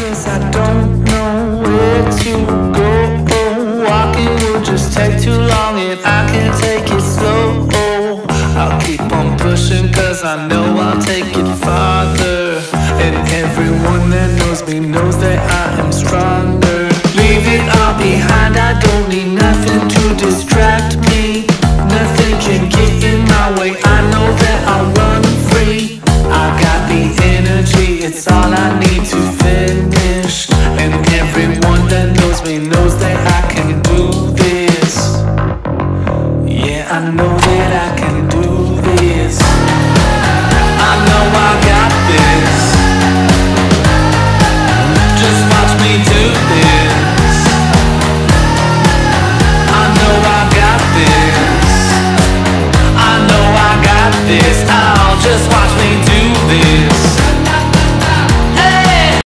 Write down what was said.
'Cause I don't know where to go. Oh, walking will just take too long if I can take it slow. I'll keep on pushing cause I know I'll take it farther. And everyone that knows me knows that I am stronger. Leave it all behind, I don't need nothing to distract me. Nothing can get in my way, I know that I'm Everyone that knows me knows that I can do this. Yeah, I know that I can do this. I know I got this. Just watch me do this. I know I got this. I know I got this.